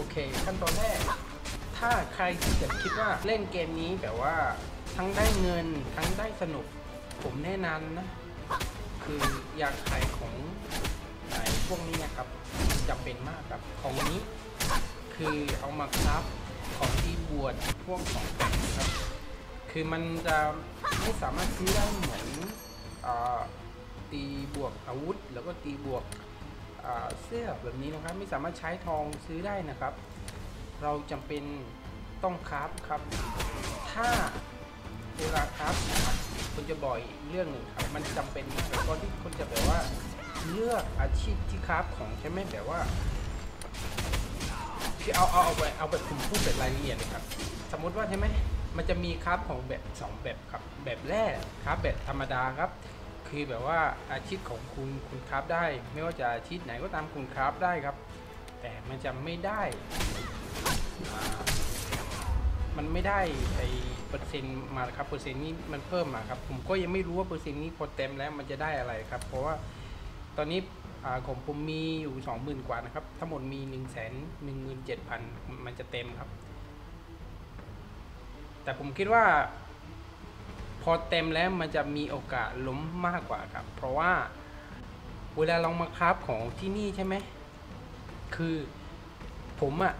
อเค ขั้นตอนแรก ถ้าใครที่จะคิดว่าเล่นเกมนี้แบบว่าทั้งได้เงินทั้งได้สนุก ผมแนะนำนะ คืออยากขายของไอ้พวกนี้นะครับจำเป็นมากครับของนี้ คือเอามาครับของที่บวชพวกของแต่งครับ คือมันจะไม่สามารถซื้อได้เหมือนอตีบวกอาวุธ แล้วก็ตีบวก เสื้อแบบนี้นะครับ ไม่สามารถใช้ทองซื้อได้นะครับ เราจำเป็นต้องคราฟครับ ถ้าเวลาคราฟนะครับคุณจะบอกอีกเรื่องหนึ่งครับ มันจำเป็นแล้วก็ที่คุณจะแบบว่าเลือกอาชีพที่คราฟของใช่ไหมแบบว่าคือเอาเอาเอาไปเอาแบบผมพูดแบบรายละเอียดเลยครับ สมมติว่าใช่ไหมมันจะมีคราฟของแบบสองแบบครับ แบบแรกคราฟแบบธรรมดาครับ คือแบบว่าอาชีพของคุณคุณคราฟได้ ไม่ว่าจะอาชีพไหนก็ตามคุณคราฟได้ครับ แต่มันจะไม่ได้ มันไม่ได้ไอเปอร์เซ็นต์มาครับเปอร์เซ็นต์นี้มันเพิ่มมาครับ ผมก็ยังไม่รู้ว่าเปอร์เซ็นต์นี้พอเต็มแล้วมันจะได้อะไรครับ เพราะว่าตอนนี้ของผมมีอยู่สองหมื่นกว่านะครับ ทั้งหมดมีหนึ่งแสนหนึ่งหมื่นเจ็ดพันมันจะเต็มครับ แต่ผมคิดว่า พอเต็มแล้วมันจะมีโอกาสล้มมากกว่าครับ เพราะว่าเวลาเรามาคราฟของที่นี่ใช่ไหม คือผมอะ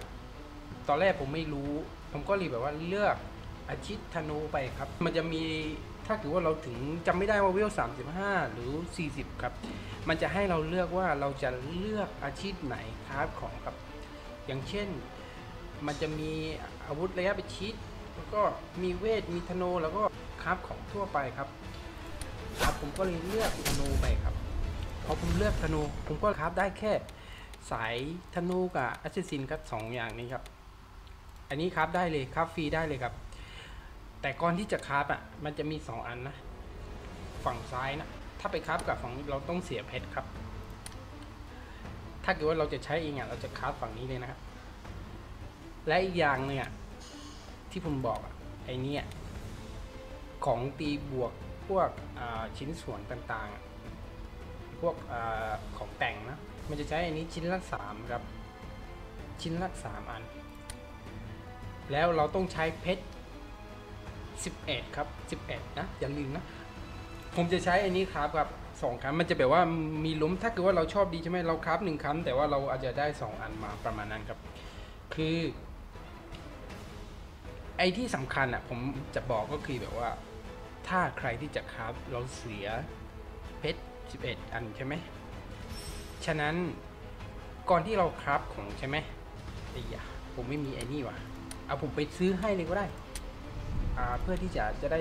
ตอนแรกผมไม่รู้ ผมก็เลยแบบว่าเลือกอาชีพธนูไปครับ มันจะมีถ้าเกิดว่าเราถึงจำไม่ได้ว่าเวล35 หรือ 40 ครับ มันจะให้เราเลือกว่าเราจะเลือกอาชีพไหนคราฟของครับ อย่างเช่น มันจะมีอาวุธระยะประชิดแล้วก็มีเวท มีธนูแล้วก็ craft ของทั่วไปครับครับผมก็เลยเลือกธนูไปครับพอผมเลือกธนูผมก็ craft ได้แค่สายธนูกับ assassin ครับสองอย่างนี้ครับ อันนี้ craft ได้เลย craft ฟรีได้เลยครับ แต่ก่อนที่จะ craft อะมันจะมีสองอันนะ ฝั่งซ้ายนะ ถ้าไป craft กับฝั่งเราต้องเสียเพชรครับ ถ้าเกิดว่าเราจะใช้เองอะเราจะคราฟฝั่งนี้เลยนะครับ และอีกอย่างหนึงอะที่ผมบอกอะไอเนี่ย ของตีบวกพวกชิ้นส่วนต่างๆ พวกอของแต่งนะ มันจะใช้อันนี้ชิ้นละสามครับ ชิ้นละสามอัน แล้วเราต้องใช้เพชร11 ครับ 11 นะ อย่าลืมนะ ผมจะใช้อันนี้ครับครับสองครั้งมันจะแบบว่ามีล้มถ้าเกิดว่าเราชอบดีใช่ไหมเราครับหนึ่งครั้งแต่ว่าเราอาจจะได้สองอันมาประมาณนั้นครับ คือ ไอ้ที่สำคัญอะ ผมจะบอกก็คือแบบว่า ถ้าใครที่จะครับเราเสียเพชร 11 อันใช่ไหม ฉะนั้นก่อนที่เราครับของใช่ไหมไอ้ยาผมไม่มีไอ้นี่ว่ะ เอาผมไปซื้อให้เลยก็ได้ อ่าเพื่อที่จะจะได้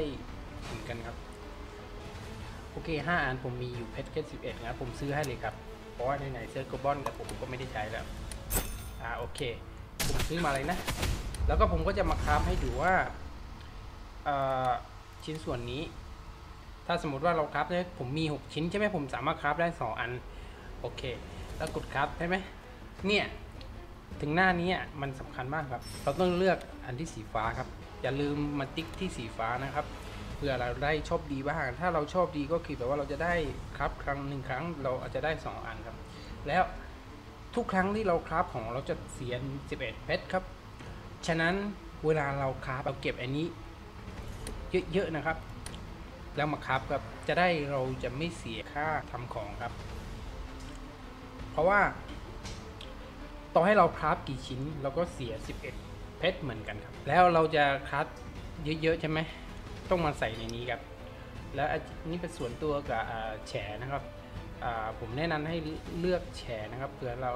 เหมือนกันครับ โอเคห้าอันผมมีอยู่เพชรแค่สิบเอ็ดนะผมซื้อให้เลยครับ เพราะว่าในไหนๆเซิร์ฟ global แต่ผมก็ไม่ได้ใช้แล้ว อ่าโอเค ผมซื้อมาเลยนะ แล้วก็ผมก็จะมา craft ให้ดูว่าอ่อ ชิ้นส่วนนี้ ถ้าสมมติว่าเรา craft ได้ผมมี 6 ชิ้นใช่ไหมผมสามารถ craft ได้ 2 อัน โอเค แล้วกด craft ใช่ไหมเนี่ย ถึงหน้านี้มันสำคัญมากครับ เราต้องเลือกอันที่สีฟ้าครับ อย่าลืมมาติ๊กที่สีฟ้านะครับเพื่อเราได้ชอบดีบ้าง ถ้าเราชอบดีก็คือแบบว่าเราจะได้ครับครั้งหนึ่งครั้ง เราอาจจะได้ 2 อันครับ แล้วทุกครั้งที่เราคราฟของเราจะเสีย11เพชรครับ ฉะนั้นเวลาเราคราฟเราเก็บอันนี้ เยอะๆนะครับ แล้วมาคราฟครับจะได้เราจะไม่เสียค่าทำของครับ เพราะว่า ต่อให้เราคราฟกี่ชิ้นเราก็เสีย 11 เพชรเหมือนกันครับ แล้วเราจะคราฟเยอะๆใช่ไหมต้องมาใส่ในนี้ครับ แล้วนนี้เป็นส่วนตัวกับแฉนะครับผมแนะนำให้เลือกแฉนะครับเผื่อเรา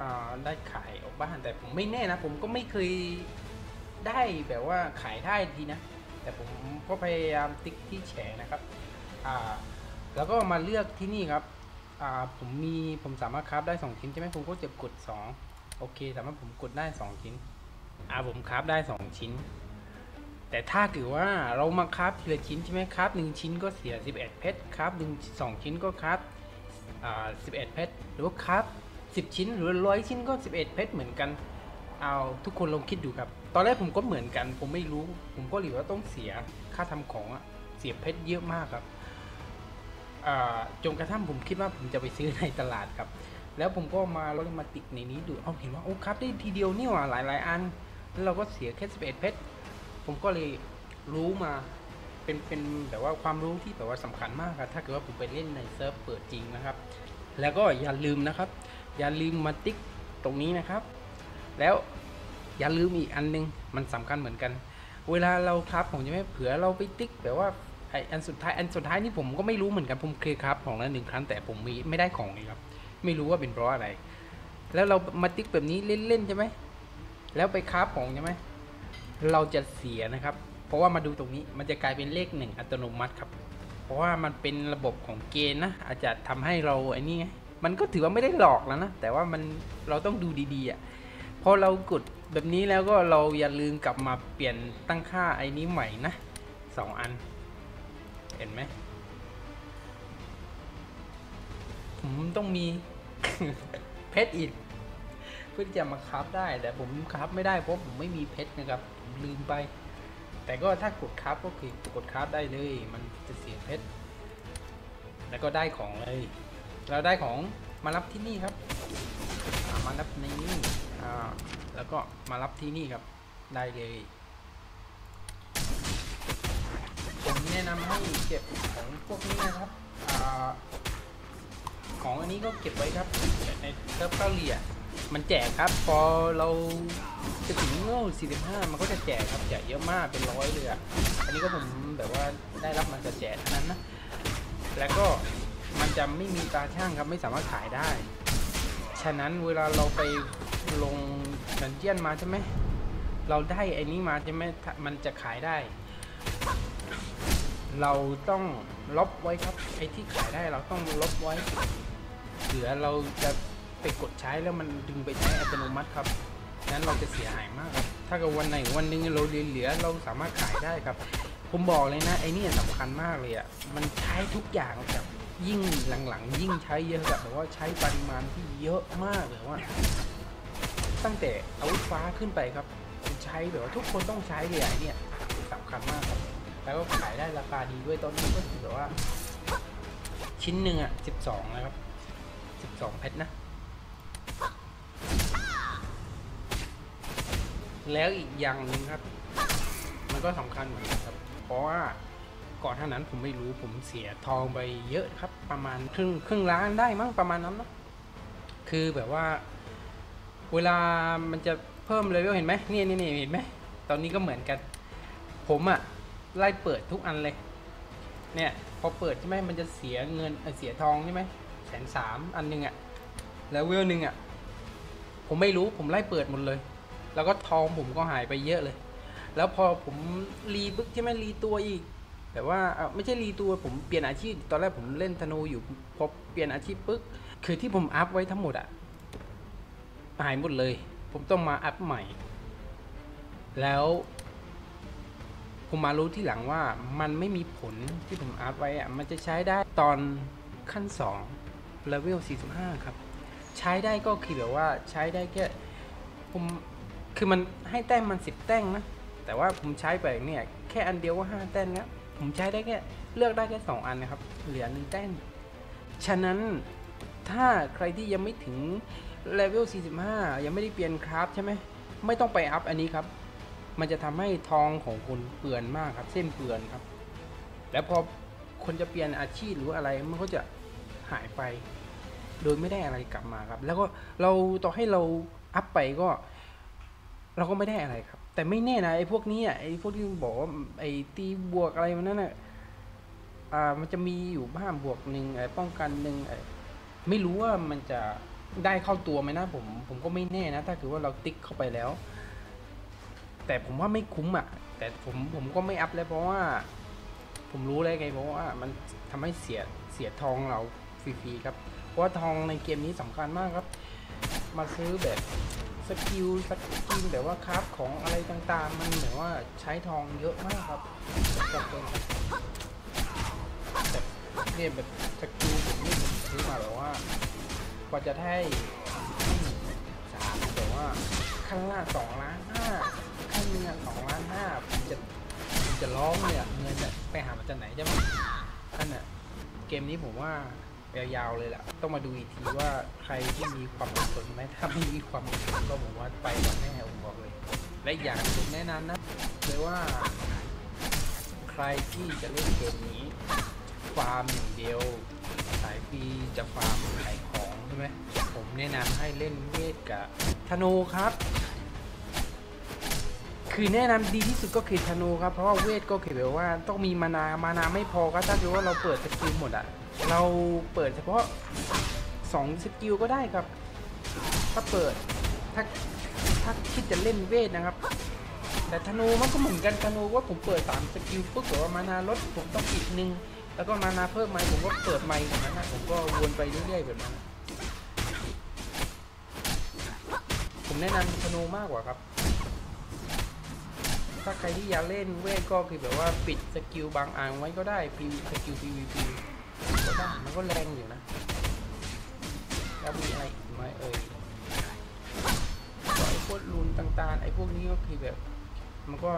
อ่าได้ขายออกบ้านแต่ผมไม่แน่นะ ผมก็ไม่เคยได้แบบว่าขายได้ทีนะ แต่ผมก็พยายามติ๊กที่แฉนะครับอ่าแล้วก็มาเลือกที่นี่ครับอ่าผมมีผมสามารถคราฟได้2ชิ้นใช่ไหมผมก็จะกด 2 โอเคสามารถผมกดได้ 2 ชิ้นอ่าผมคราฟได้ 2 ชิ้น แต่ถ้าเกิดว่าเรามาคราฟทีละชิ้นใช่ไหมคราฟหนึ่งชิ้นก็เสีย 11 เพชรคราฟหนึ่งสองชิ้นก็คราฟอ่า11เพชรหรือว่าคราฟ10 ชิ้นหรือร้อยชิ้นก็ 11 เพชรเหมือนกัน เอาทุกคนลองคิดดูครับ ตอนแรกผมก็เหมือนกัน ผมไม่รู้ ผมก็หรือว่าต้องเสียค่าทำของอะเสียเพชรเยอะมากครับจนกระทั่งผมคิดว่าผมจะไปซื้อในตลาดครับ แล้วผมก็มาแล้วมาติดในนี้ดูเอาเห็นว่าโอ้ครับได้ทีเดียวนี่หว่าหลายหลายๆอัน แล้วเราก็เสียแค่11เอ็ดเพชรผมก็เลยรู้มาเป็นเป็นแบบว่าความรู้ที่แบบว่าสำคัญมากครับถ้าเกิดว่าผมไปเล่นในเซิร์ฟเปิดจริงนะครับ แล้วก็อย่าลืมนะครับ อย่าลืมมาติ๊กตรงนี้นะครับ แล้ว อย่าลืมอีกอันนึง มันสำคัญเหมือนกัน เวลาเราครับผมจะไม่เผื่อเราไปติ๊กแบบว่าไออันสุดท้ายอันสุดท้ายนี่ผมก็ไม่รู้เหมือนกันผมเคยครับของละหนึ่งครั้งแต่ผมมีไม่ได้ของเลยครับ ไม่รู้ว่าเป็นเพราะอะไร แล้วเรามาติ๊กแบบนี้เล่นๆใช่ไหมแล้วไปคราฟของใช่ไหมเราจะเสียนะครับ เพราะว่ามาดูตรงนี้มันจะกลายเป็นเลขหนึ่งอัตโนมัติครับ เพราะว่ามันเป็นระบบของเกณฑ์นะอาจจะทำให้เราไอ้นี่ไงมันก็ถือว่าไม่ได้หลอกแล้วนะแต่ว่ามันเราต้องดูดีๆอะพอเรากด แบบนี้แล้วก็เราอย่าลืมกลับมาเปลี่ยนตั้งค่าไอ้นี้ใหม่นะสองอัน เห็นไหมผมต้องมีเพชรอีก เพื่อจะมาคราฟได้ แต่ผมคราฟไม่ได้เพราะผมไม่มีเพชรนะครับผมลืมไป แต่ก็ถ้ากดคราฟก็คือกดคราฟได้เลย มันจะเสียเพชรแล้วก็ได้ของเลย เราได้ของ มารับที่นี่ครับมารับในนี่แล้วก็มารับที่นี่ครับได้เลยผมแนะนำให้เก็บของพวกนี้นะครับอของอันนี้ก็เก็บไว้ครับในเซิร์ฟเกาหลีอะมันแจกครับ พอเราจะถึงโง่45 มันก็จะแจกครับแจกเยอะมากเป็นร้อยเลยอะอันนี้ก็ผมแบบว่าได้รับมันจะแจกเท่านั้นนะแล้วก็ มันจะไม่มีตาช่างครับไม่สามารถขายได้ ฉะนั้นเวลาเราไปลงดันเจียนมาใช่ไหมเราได้ไอ้นี้มาใช่ไหมมันจะขายได้ เราต้องลบไว้ครับไอ้ที่ขายได้เราต้องลบไว้เหลือเราจะไปกดใช้แล้วมันดึงไปใช้อัตโนมัติครับนั้นเราจะเสียหายมากครับ ถ้าเกิดวันไหนวันหนึงเราเหลือเราสามารถขายได้ครับ ผมบอกเลยนะไอ้นี่สำคัญมากเลยอะ มันใช้ทุกอย่างแบบ ยิ่งหลังๆยิ่งใช้เยอะแบบว่าใช้ปริมาณที่เยอะมากเลยว่า ตั้งแต่อาวุธฟ้าขึ้นไปครับใช้แบบว่าทุกคนต้องใช้เลยอะเนี่ยสำคัญมากครับแล้วก็ขายได้ราคาดีด้วยตอนนี้ก็คือว่า ชิ้นหนึ่งอะสิบสองนะครับสิบสองเพชรนะ แล้วอีกอย่างหนึ่งครับ มันก็สำคัญเหมือนกันครับ เพราะว่า ก่อนหน้านั้นผมไม่รู้ผมเสียทองไปเยอะครับ ประมาณครึ่งครึ่งล้านได้มั้งประมาณนั้นนะคือแบบว่า เวลามันจะเพิ่มเลเวลเห็นไหมนี่นี่นี่เห็นไหมตอนนี้ก็เหมือนกัน ผมอะไล่เปิดทุกอันเลย เนี่ยพอเปิดใช่ไหมมันจะเสียเงินเเสียทองใช่ไหมแสนสามอันหนึงอะแล้วเวลหนึ่งอะผมไม่รู้ผมไล่เปิดหมดเลย แล้วก็ทองผมก็หายไปเยอะเลย แล้วพอผมรีปึ๊กใช่ไหมรีตัวอีก แต่ว่าไม่ใช่รีตัวผมเปลี่ยนอาชีพ ตอนแรกผมเล่นธนูอยู่พอเปลี่ยนอาชีพปึ๊กคือที่ผมอัพไว้ทั้งหมดอะหายหมดเลย ผมต้องมาอัพใหม่ แล้ว ผมมารู้ที่หลังว่ามันไม่มีผลที่ผมอัพไว้อะมันจะใช้ได้ตอนขั้น2 level 45 ครับ ใช้ได้ก็คือแบบว่าใช้ได้แค่ผมคือมันให้แต้มมัน 10 แต้มนะ แต่ว่าผมใช้ไปเนี่ย แค่อันเดียวก็5แต้มนะ ผมใช้ได้แค่เลือกได้แค่ 2 อันนะครับ เหลือหนึ่งแต้มฉะนั้นถ้าใครที่ยังไม่ถึงเลเวล 45 ยังไม่ได้เปลี่ยนคราฟใช่ไหมไม่ต้องไปอัพอันนี้ครับ มันจะทำให้ทองของคุณเปลือนมากครับ เส้นเปลือนครับ แล้วพอคนจะเปลี่ยนอาชีพหรืออะไรมันก็จะหายไป โดยไม่ได้อะไรกลับมาครับ แล้วก็เราต่อให้เราอัพไปก็ เราก็ไม่ได้อะไรครับ แต่ไม่แน่นะไอ้พวกนี้อะไอ้พวกที่บอกว่าไอ้ตีบวกอะไรมันนั่นน่ะอ่ามันจะมีอยู่บ้างบวกหนึ่งไอ้ป้องกันหนึ่งไอ้ไม่รู้ว่ามันจะได้เข้าตัวไหมนะผมผมก็ไม่แน่นะ ถ้าคือว่าเรา tick เข้าไปแล้ว แต่ผมว่าไม่คุ้มอะ แต่ผมผมก็ไม่ up เลยเพราะว่า ผมรู้เลยไงเพราะว่ามันทำให้เสียเสียทองเราฟรีๆครับ เพราะว่าทองในเกมนี้สำคัญมากครับ มาซื้อแบบ skill skill แบบว่า craft ของอะไรต่างๆ มันเหมือนว่าใช้ทองเยอะมากครับจำเป็นแบบเนี่ยแบบสกิลผมนี่ผมซื้อมาแบบว่ากว่าจะได้สามแบบว่าข้างล่างสองล้านห้าข้างหนึงอะสองล้านห้าผมจะผมจะร้องเลยอะเงินจะไปหามาจากไหนใช่ไหมท่านอะเกมนี้ผมว่า ยาวๆเลยแหละต้องมาดูอีกทีว่าใครที่มีความอดทนไหมถ้าไม่มีความอดทนก็ผมว่าไปกับแน่ผมบอกเลย และอย่างผมแนะนำนะเลยว่า ใครที่จะเล่นเกมนี้ฟาร์มอย่างเดียวสายฟรีจะฟาร์มขายของใช่ไหมผมแนะนำให้เล่นเวทกับธนูครับ คือแนะนำดีที่สุดก็คือธนูครับเพราะว่าเวทก็คือแบบว่าต้องมี mana mana ไม่พอก็ถ้าเกิดว่าเราเปิด skill หมดอะ เราเปิดเฉพาะ2 skill ก็ได้ครับ ถ้าเปิดถ้าถ้าคิดจะเล่นเวทนะครับ แต่ธนูมันก็เหมือนกันธนูว่าผมเปิดสาม skill ปุ๊บแบบว่า mana ลดผมต้องอีกหนึ่งแล้วก็ mana เพิ่มไหมผมก็เปิดไมค์แบบนั้นนะผมก็วนไปเรื่อยๆแบบนั้นผมแนะนำธนูมากกว่าครับ ถ้าใครที่อยากเล่นเวทก็คือแบบว่าปิด skill บางอันไว้ก็ได้ PVE skill PVP มันก็แรงอยู่นะแล้วมีอะไรอีกไหมเอ่ยไอ้พวกรูนต่างๆ ไอ้พวกนี้ก็คือแบบ มันก็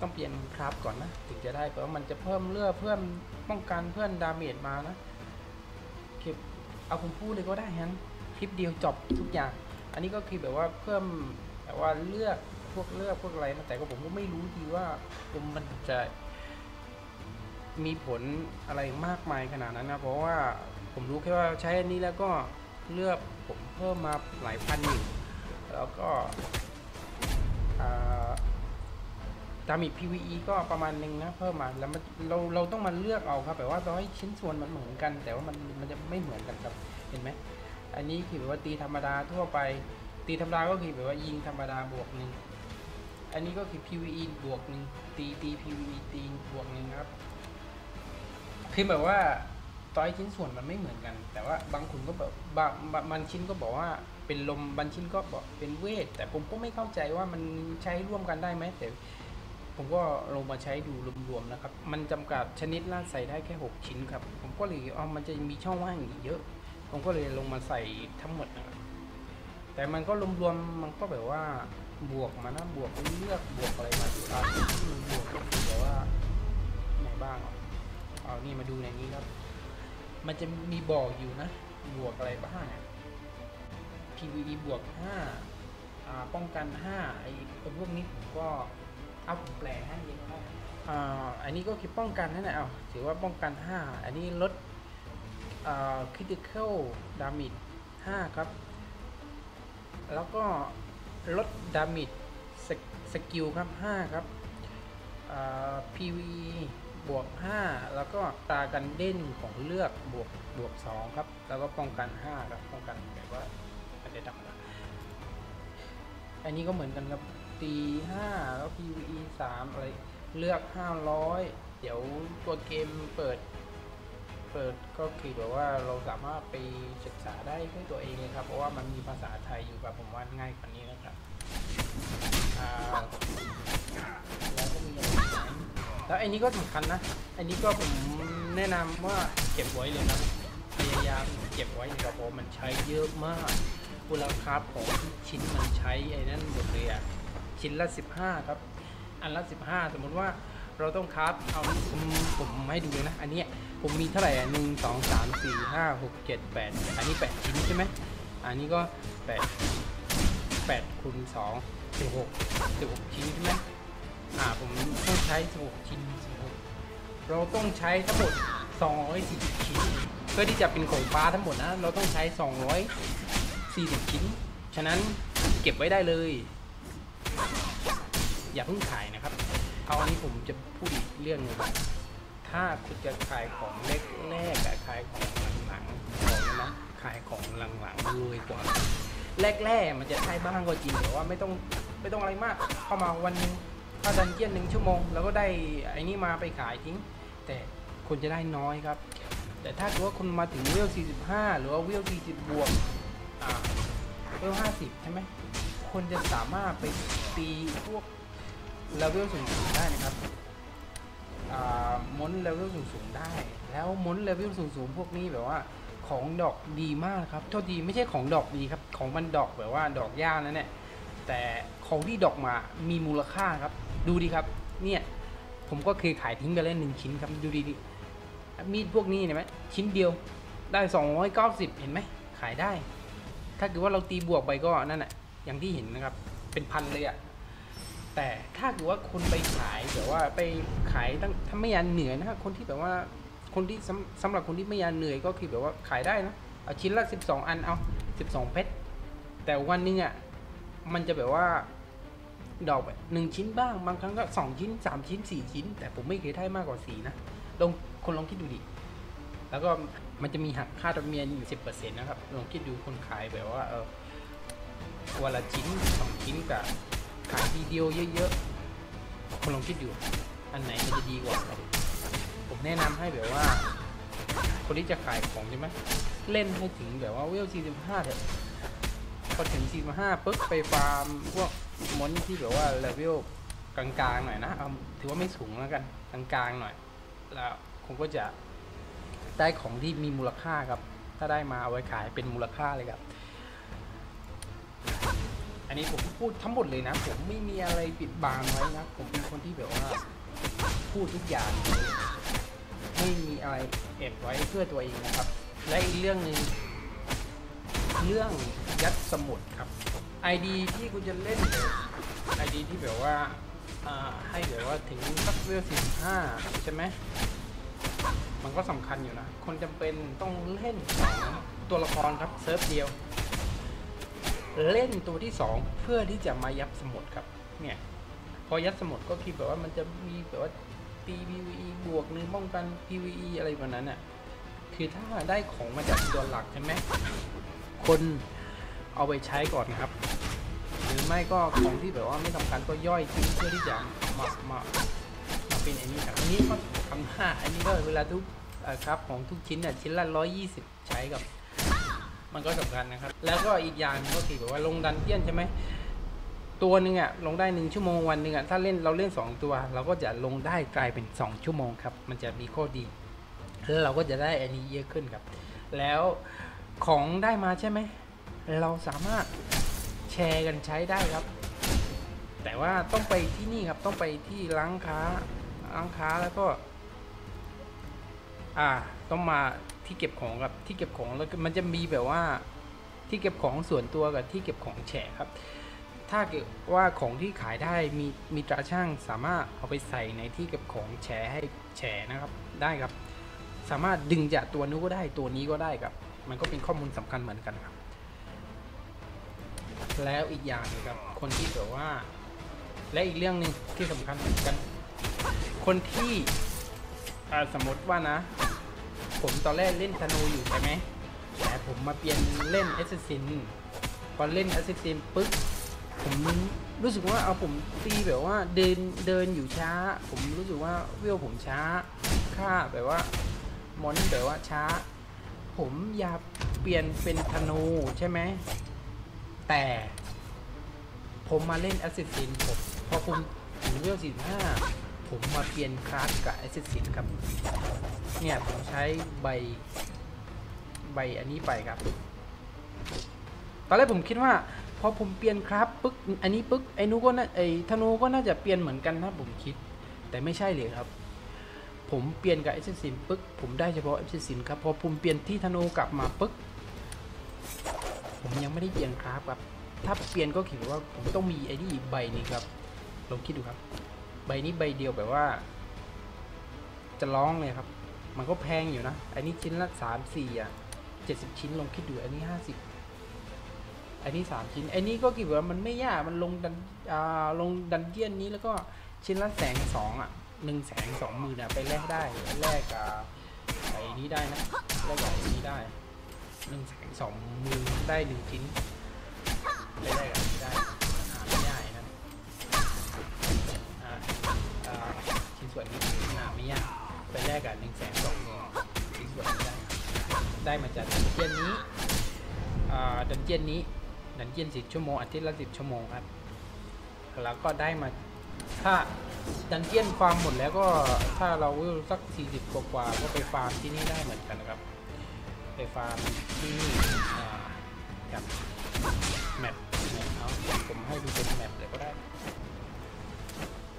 ต้องเปลี่ยนคราฟก่อนนะ ถึงจะได้เพราะมันจะเพิ่มเลือดเพิ่มป้องกันเพิ่มดาเมจมานะเก็บเอาผมพูดเลยก็ได้ฮันคลิปเดียวจบทุกอย่าง อันนี้ก็คือแบบว่าเพิ่มแบบว่าเลือกพวกเลือกพวกอะไรนะแต่ก็ผมก็ไม่รู้ทีว่ามันจะ มีผลอะไรมากมายขนาดนั้นนะ เพราะว่าผมรู้แค่ว่าใช้อันนี้แล้วก็เลือกผมเพิ่มมาหลายพันอยู่แล้วก็อ่าดามิ PVE ก็ประมาณหนึงนะเพิ่มมาแล้วมันเราเราต้องมาเลือกเอาครับแบบว่าเราให้ชิ้นส่วนมันเหมือนกัน แต่ว่ามันมันจะไม่เหมือนกันครับเห็นไหมอันนี้คือแบบว่าตีธรรมดาทั่วไป ตีธรรมดาก็คือแบบว่ายิงธรรมดาบวกหนึ่งอันนี้ก็คือ PVE บวกหนึ่งตีตี PVE ตีบวกหนึ่งครับ คือแบบว่าต่อยชิ้นส่วนมันไม่เหมือนกัน แต่ว่าบางคนก็แบบบางบางชิ้นก็บอกว่าเป็นลมบางชิ้นก็บอกเป็นเวท แต่ผมก็ไม่เข้าใจว่ามันใช้ร่วมกันได้ไหมแต่ผมก็ลงมาใช้ดูรวมๆนะครับ มันจำกัดชนิดละใส่ได้แค่ 6 ชิ้นครับ ผมก็เลยอ๋อมันจะมีช่องว่างอีกเยอะ ผมก็เลยลงมาใส่ทั้งหมดนะครับ แต่มันก็รวมๆ มันก็แบบว่าบวกมานะบวกเลือกบวกอะไรมาดูอ่าที่มันบวกก็คือแบบว่าไหนบ้างอะ เอานี่มาดูในนี้ครับ มันจะมีบอกอยู่นะ บวกอะไรบ้างอะ PVE บวก5อ่าป้องกัน5ไอ้ไอพวกนี้ผมก็อาผมแปลให้ดีก็ได้อ่าอันนี้ก็คือป้องกันนั่นแหละเอาถือว่าป้องกัน 5 อันนี้ลดอ่า critical damage 5ครับ แล้วก็ลด damage สกิลครับ 5 ครับอ่า PV บวก 5 แล้วก็ตากันเด่นของเลือกบวกบวก 2 ครับ แล้วก็ป้องกัน 5 ครับ ป้องกันแบบว่าไม่ได้ทำอะไรอันนี้ก็เหมือนกันครับตีห้าแล้ว PVE สามอะไรเลือกห้าร้อยเดี๋ยวตัวเกมเปิด เปิดก็คือแบบว่าเราสามารถไปศึกษาได้ด้วยตัวเองเลยครับ เพราะว่ามันมีภาษาไทยอยู่ครับผมว่าง่ายกว่านี้นะครับอ่า แล้วอันนี้ก็สำคัญนะอันนี้ก็ผมแนะนำว่าเก็บไว้เลยนะพยายามเก็บไว้นะครับเพราะมันใช้เยอะมากมูลค่าของชิ้นมันใช้ไอ้นั่นหมดเลยอะชิ้นละ 15 ครับ อันละ 15 สมมติว่าเราต้องคราฟเอาผมผมให้ดูเลยนะ อันนี้ผมมีเท่าไหร่อะหนึ่งสองสามสี่ห้าหกเจ็ดแปดอันนี้8ชิ้นใช่ไหมอันนี้ก็8 8คูณ2 16 16ชิ้นใช่ไหม อ่าผมต้องใช้ 16 ชิ้น 16 เราต้องใช้ทั้งหมด 240 ชิ้น เพื่อที่จะเป็นของฟ้าทั้งหมดนะ เราต้องใช้ 240 ชิ้น ฉะนั้นเก็บไว้ได้เลย อย่าเพิ่งขายนะครับ เอาอันนี้ผมจะพูดอีกเรื่องหนึงถ้าคุณจะขายของเล็กแรกขายของหลังๆบอกเลยนะขายของหลังๆรวยกว่า แรกๆมันจะใช้บ้างก็จริงแต่ว่าไม่ต้องไม่ต้องอะไรมาก เข้ามาวันนึง ถ้าดันเจียนหนึ่งชั่วโมงแล้วก็ได้ไอ้นี่มาไปขายทิ้ง แต่คุณจะได้น้อยครับ แต่ถ้าเกิดว่าคุณมาถึงเวล 45 หรือว่าเวล 40 บวกอ่าเวล 50 ใช่ไหมคุณจะสามารถไปตีพวก level สูงๆได้นะครับอ่า mon level สูงๆได้ แล้ว mon level สูงๆพวกนี้แบบว่าของ drop ดีมากครับโทษดีไม่ใช่ของดอกดีครับ ของมัน drop แบบว่า drop ยากนั่นแหละแต่ของที่ดอกมามีมูลค่าครับ ดูดีครับ เนี่ย ผมก็เคยขายทิ้งไปแล้วหนึ่งชิ้นครับ ดูดีดิมีดพวกนี้เห็นไหมชิ้นเดียวได้ 290 เห็นไหม ขายได้ ถ้าเกิดว่าเราตีบวกไปก็นั่นแหละอย่างที่เห็นนะครับ เป็นพันเลยอะแต่ถ้าเกิดว่าคนไปขายแบบว่าไปขายตั้งถ้าไม่ยากเหนื่อยนะครับคนที่แบบว่าคนที่สำสำหรับคนที่ไม่ยากเหนื่อยก็คือแบบว่าขายได้นะเอาชิ้นละ 12 อันเอา 12 เพชรแต่วันนึงอะมันจะแบบว่า ดอกแบบหนึ่งชิ้นบ้างบางครั้งก็สองชิ้นสามชิ้นสี่ชิ้น แต่ผมไม่เคยได้มากกว่าสี่นะลองคนลองคิดดูดิแล้วก็มันจะมีหักค่าธรรมเนียมอยู่สิบเปอร์เซ็นต์นะครับลองคิดดูคนขายแบบว่าเออวันละชิ้นสองชิ้นกับขายทีเดียวเยอะๆคนลองคิดดูอันไหนมันจะดีกว่าผมแนะนำให้แบบว่า คนที่จะขายของใช่ไหมเล่นให้ถึงแบบว่าเวล45เถอะพอถึง45ปุ๊บไปฟาร์มพวก มอนที่แบบว่าเลเวลกลางๆหน่อยนะเอาถือว่าไม่สูงแล้วกันกลางๆหน่อย แล้วผมก็จะได้ของที่มีมูลค่าครับ ถ้าได้มาเอาไว้ขายเป็นมูลค่าเลยครับ อันนี้ผมพูดทั้งหมดเลยนะ ผมไม่มีอะไรปิดบังไว้นะ ผมเป็นคนที่แบบว่า พูดทุกอย่างเลยไม่มีอะไรเก็บไว้เพื่อตัวเองนะครับ และอีกเรื่องหนึ่งเรื่องยัดสมุดครับ ID ที่คุณจะเล่นเนี่ย ID ที่แบบว่าอ่าให้แบบว่าถึงสักเวลสี่ห้าใช่ไหมมันก็สำคัญอยู่นะ คนจำเป็นต้องเล่นสองตัวละครครับเซิร์ฟเดียว เล่นตัวที่สองเพื่อที่จะมายับสมุดครับ เนี่ย พอยัดสมุดก็คือแบบว่ามันจะมีแบบว่าตี PVE บวกหนึ่งป้องกัน PVE อะไรแบบนั้นน่ะคือถ้าได้ของมาจากตัวหลักใช่ไหมคน เอาไปใช้ก่อนนะครับ หรือไม่ก็ของที่แบบว่าไม่สำคัญก็ย่อยทิ้งเพื่อที่จะมามามาเป็นอันนี้ครับอันนี้ก็ทำห้าอันนี้ก็เวลาทุกครับของทุกชิ้นเนี่ยชิ้นละร้อยยี่สิบใช้กับ มันก็สำคัญนะครับ แล้วก็อีกอย่างหนึ่งก็คือแบบว่าลงดันเจี้ยนใช่ไหมตัวหนึ่งอะลงได้หนึ่งชั่วโมงวันหนึ่งอะถ้าเล่นเราเล่นสองตัว เราก็จะลงได้กลายเป็นสองชั่วโมงครับ มันจะมีข้อดีแล้วเราก็จะได้อันนี้เยอะขึ้นครับ แล้วของได้มาใช่ไหม เราสามารถแชร์กันใช้ได้ครับ แต่ว่าต้องไปที่นี่ครับต้องไปที่ร้านค้าร้านค้าแล้วก็อ่าต้องมาที่เก็บของครับที่เก็บของแล้วมันจะมีแบบว่าที่เก็บของส่วนตัวกับที่เก็บของแชร์ครับ ถ้าเกิดว่าของที่ขายได้มีมีตราช่างสามารถเอาไปใส่ในที่เก็บของแชร์ให้แชร์นะครับได้ครับ สามารถดึงจากตัวนู้นก็ได้ตัวนี้ก็ได้ครับ มันก็เป็นข้อมูลสำคัญเหมือนกันครับ แล้วอีกอย่างนึงครับ คนที่แบบว่า และอีกเรื่องหนึ่งที่สำคัญเหมือนกัน คนที่สมมติว่านะ ผมตอนแรกเล่นธนูอยู่ใช่ไหมแต่ผมมาเปลี่ยนเล่น assassin พอเล่น assassin ปึ๊บผมรู้สึกว่าเอาผมตีแบบว่าเดินเดินอยู่ช้า ผมรู้สึกว่าเวลผมช้าฆ่าแบบว่า mon แบบว่าช้า ผมอยากเปลี่ยนเป็นธนูใช่ไหม แต่ผมมาเล่น assassin ผมพอผมถึงเวล45 ผมมาเปลี่ยนคลาสกับ assassin ครับ เนี่ย ผมใช้ใบ ใบอันนี้ไปครับ ตอนแรกผมคิดว่าพอผมเปลี่ยนครับปึ๊กอันนี้ปึ๊กไอ้นูก็น่าไอ้ธนูก็น่าจะเปลี่ยนเหมือนกันนะผมคิด แต่ไม่ใช่เลยครับ ผมเปลี่ยนกับ assassin ปึ๊กผมได้เฉพาะ assassin ครับพอผมเปลี่ยนที่ธนูกลับมาปึ๊ก ผมยังไม่ได้เปลี่ยนคราฟครับ ถ้าเปลี่ยนก็คิดว่าผมต้องมีไอ้นี่ใบนึงครับ ลองคิดดูครับ ใบนี้ใบเดียวแบบว่า จะร้องเลยครับ มันก็แพงอยู่นะ อันนี้ชิ้นละสามสี่อะเจ็ดสิบชิ้นลองคิดดู อันนี้ห้าสิบอันนี้สามชิ้น อันนี้ก็คิดว่ามันไม่ยาก มันลงดันอ่าลงดันเจียนนี้แล้วก็ชิ้นละแสงสองอะหนึ่งแสงสองหมื่นอะไปแลกได้ แลกกับไอ้นี้ได้นะ แลกกับไอ้นี้ได้ หนึ่งแสนสองมือได้หนึ่งชิ้นได้ได้กันได้หาไม่ได้นะอ่าอ่าชิ้นส่วนนี้หาไม่ยากไปแลกกับหนึ่งแสนสองหมื่นชิ้นส่วนนี้ได้ได้มาจากดันเจียนนี้อ่าดันเจียนนี้ดันเจียนสิบชั่วโมงอาทิตย์ละสิบชั่วโมงครับแล้วก็ได้มาถ้าดันเจียนฟาร์มหมดแล้วก็ถ้าเราสักสี่สิบกว่าๆก็ไปฟาร์มที่นี่ได้เหมือนกันนะครับ ไปฟาร์มที่กับ map เอาผมให้ดูเป็น map เลยก็ได้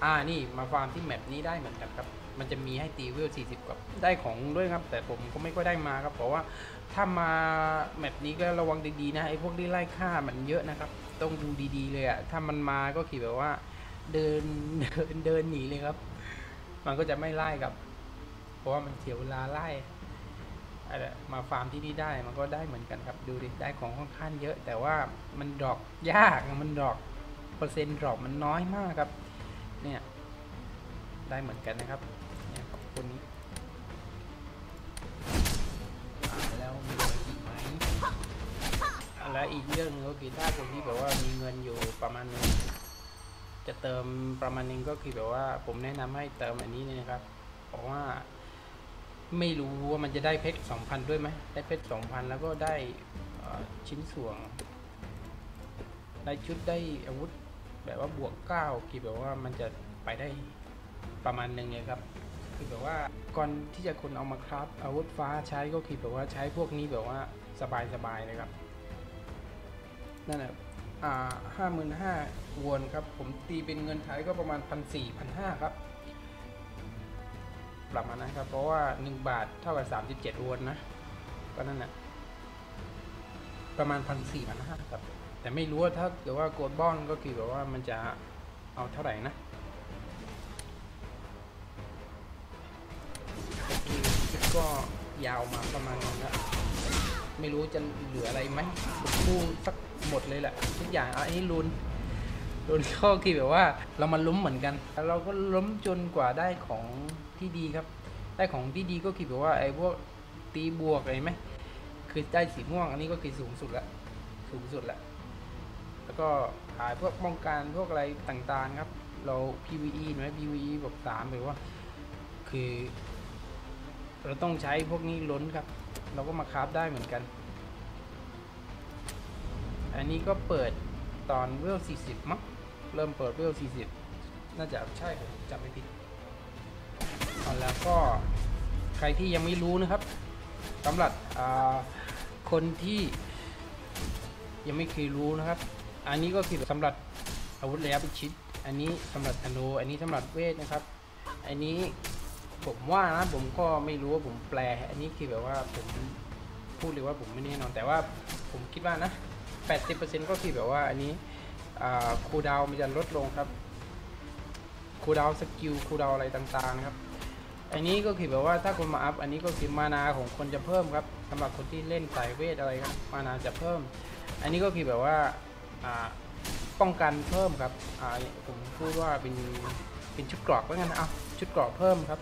อ่านี่มาฟาร์มที่ map นี้ได้เหมือนกันครับ มันจะมีให้ตีเวล 40กับได้ของด้วยครับ แต่ผมก็ไม่ค่อยได้มาครับเพราะว่าถ้ามา map นี้ก็ระวังดีๆนะไอ้พวกที่ไล่ฆ่ามันเยอะนะครับ ต้องดูดีๆเลยอะถ้ามันมาก็คือแบบว่า เดินเดินเดินหนีเลยครับ มันก็จะไม่ไล่กับ เพราะว่ามันเสียเวลาไล่ มาฟาร์มที่นี่ได้มันก็ได้เหมือนกันครับดูดิได้ของค่อนข้างเยอะ แต่ว่ามันดรอกยากมันดรอกเปอร์เซ็นต์ดรอกมันน้อยมากครับ เนี่ยได้เหมือนกันนะครับเนี่ยขอบคุณนี้แล้วมีอะไรอีกไหมแล้วอีกเรื่องนึงก็คือถ้าคนที่แบบว่ามีเงินอยู่ประมาณนึงจะเติมประมาณนึงก็คือแบบว่าผมแนะนำให้เติมอันนี้เนี่ยนะครับเพราะว่า ไม่รู้ว่ามันจะได้เพชรสองพันด้วยไหมได้เพชรสองพันแล้วก็ได้ชิ้นส่วน ได้ชุดได้อาวุธ แบบว่าบวกเก้าคือแบบว่ามันจะไปได้ประมาณหนึ่งเลยครับ คือแบบว่าก่อนที่จะคนเอามาคราฟอาวุธฟ้าใช้ก็คือแบบว่าใช้พวกนี้แบบว่าสบายสบายๆเลยครับ นั่นแหละห้าหมื่นห้าวนครับ ผมตีเป็นเงินไทยก็ประมาณพันสี่พันห้าครับ ประมานั้นครับ เพราะว่า 1 บาทเท่ากับ 37วอนนะ ก็นั่นแหละประมาณพันสี่พันห้าครับ แต่ไม่รู้ว่าถ้าเกิดว่าโกดบอนก็คือแบบว่ามันจะเอาเท่าไหร่นะคลิปก็ยาวมาประมาณนั้นแล้วไม่รู้จะเหลืออะไรไหมพูดสักหมดเลยแหละทุกอย่างอะอันนี้ลุนโดนข้อคือแบบว่าเรามาล้มเหมือนกันแล้วเราก็ล้มจนกว่าได้ของที่ดีครับ ได้ของที่ดีก็คือแบบว่าไอ้พวกตีบวกอะไรไหมคือได้สีม่วงอันนี้ก็คือสูงสุดละสูงสุดละแล้วก็ขายพวกป้องกันพวกอะไรต่างๆครับ เรา PVE ไหม PVE บอกสามหรือว่า คือ เราต้องใช้พวกนี้ล้นครับ เราก็มาคราฟได้เหมือนกัน อันนี้ก็เปิดตอนเวล40 มั้งเริ่มเปิดเวล40 น่าจะใช่ผมจำไม่ผิด แล้วก็ใครที่ยังไม่รู้นะครับสำหรับคนที่ยังไม่เคยรู้นะครับ อันนี้ก็คือสำหรับอาวุธระยะประชิด อันนี้สำหรับธนูอันนี้สำหรับเวทนะครับ อันนี้ผมว่านะผมก็ไม่รู้ว่าผมแปล อันนี้คือแบบว่าผมพูดเลยว่าผมไม่แน่นอน แต่ว่าผมคิดว่านะ 80%ก็คือแบบว่าอันนี้ cooldown มันจะลดลงครับ cooldown skill cooldown อะไรต่างๆนะครับ อันนี้ก็คือแบบว่าถ้าคนมา up อันนี้ก็คือ mana ของคนจะเพิ่มครับสำหรับคนที่เล่นสายเวทอะไรครับ mana จะเพิ่ม อันนี้ก็คือแบบว่าอ่าป้องกันเพิ่มครับอ่าผมพูดว่าเป็นเป็นชุดเกราะแล้วกันนะเอาชุดเกราะเพิ่มครับ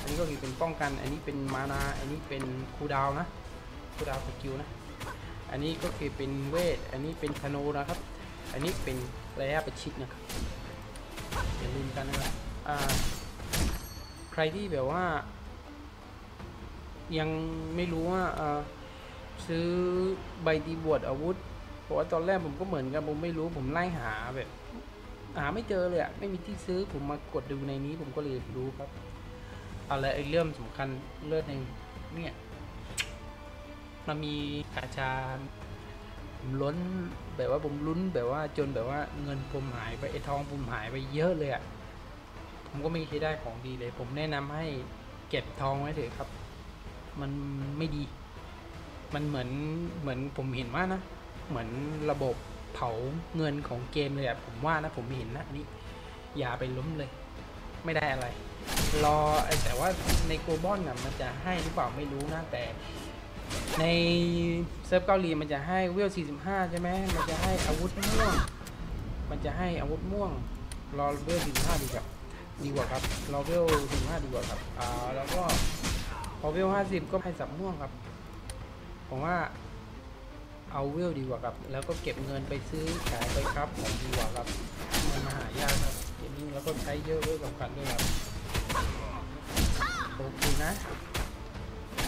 อันนี้ก็คือเป็นป้องกัน อันนี้เป็นมานา อันนี้เป็น cooldown นะ cooldown skill นะ อันนี้ก็คือเป็นเวท อันนี้เป็นธนูนะครับ อันนี้เป็นระยะประชิดนะครับอย่าลืมกันนะครับอ่า รที่แบบว่า ยังไม่รู้ว่าซื้อใบดีบวชอาวุธเพราะว่าตอนแรกผมก็เหมือนกันผมไม่รู้ผมไล่หาแบบ หาไม่เจอเลยอะไม่มีที่ซื้อผมมากดดูในนี้ ผมก็เลยรู้ครับเอาละไอ้เรื่องสำคัญเรื่องหนึ่งเนี่ยมันมีกาชาผมล้นแบบว่าผมลุ้นแบบว่าจนแบบว่าเงินผมหายไปไอ้ทองผมหายไปเยอะเลยอะ ผมก็ไม่เคยได้ของดีเลย ผมแนะนำให้เก็บทองไว้เถอะครับ มันไม่ดี มันเหมือนเหมือนผมเห็นว่านะ เหมือนระบบเผาเงินของเกมเลยอะผมว่านะผมเห็นนะอันนี้อย่าไปสุ่มเลย ไม่ได้อะไร รอไอ้แต่ว่าใน global น่ะมันจะให้หรือเปล่าไม่รู้นะแต่ในเซิร์ฟเกาหลีมันจะให้เวล 45 ใช่ไหม มันจะให้อาวุธม่วง มันจะให้อาวุธม่วง รอเวล 45 ดีกว่า ดีกว่าครับ เรอเวล45ดีกว่าครับ อ่า แล้วก็พอเวล50ก็ให้สับม่วงครับ ผมว่าเอาเวลดีกว่าครับ แล้วก็เก็บเงินไปซื้อขายไปครับของดีกว่าครับ มันหายากครับเกมนี้แล้วก็ใช้เยอะด้วยสำคัญด้วยครับ โอเคนะ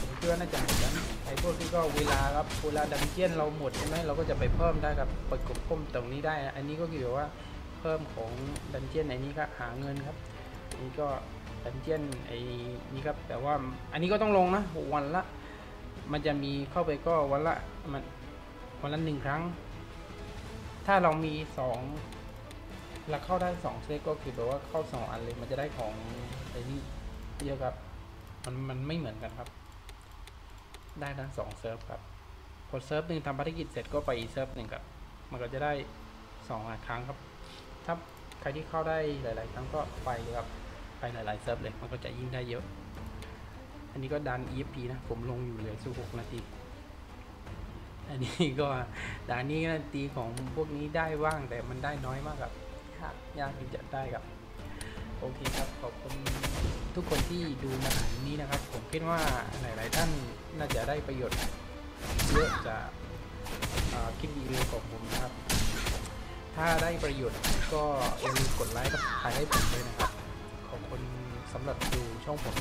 ผมเชื่อน่าจะหมดแล้วนไอ้พวกที่ก็เวลาครับ เวลาดันเจียนเราหมดใช่ไหมเราก็จะไปเพิ่มได้ครับไปกดพุ่มตรงนี้ได้ อันนี้ก็คือว่าเพิ่มของ dungeon ไอ้นี้ครับหาเงินครับ อันนี้ก็ dungeon ไอ้นี้ครับ แต่ว่าอันนี้ก็ต้องลงนะวันละ มันจะมีเข้าไปก็วันละมันวันละหนึ่งครั้ง ถ้าเรามีสองเราเข้าได้สองเซตก็คือแบบว่าเข้าสองอันเลยมันจะได้ของไอ้นี่เยอะครับ มันมันไม่เหมือนกันครับ ได้ทั้งสองเซิร์ฟครับพอเซิร์ฟหนึ่งทำภารกิจเสร็จก็ไปอีกเซิร์ฟหนึ่งครับ มันก็จะได้สองครั้งครับ ถ้าใครที่เข้าได้หลาย ๆ ครั้งก็ไปครับ ไปหลายๆเซิร์ฟเลยมันก็จะยิ่งได้เยอะ อันนี้ก็ดัน EFP นะ ผมลงอยู่เหลือสิบหกนาที อันนี้ก็ด่านนี้ก็ตีของพวกนี้ได้ว่างแต่มันได้น้อยมากครับครับยากที่จะได้ครับ โอเคครับ ขอบคุณทุกคนที่ดูมาถึงนี้นะครับ ผมคิดว่าหลาย ๆ ท่านน่าจะได้ประโยชน์เยอะจากอ่าคลิปวิดีโอของผมนะครับ ถ้าได้ประโยชน์ก็อย่าลืมกดไลค์กับถ่ายให้ผมด้วยนะครับขอบคุณ สำหรับดูช่องผม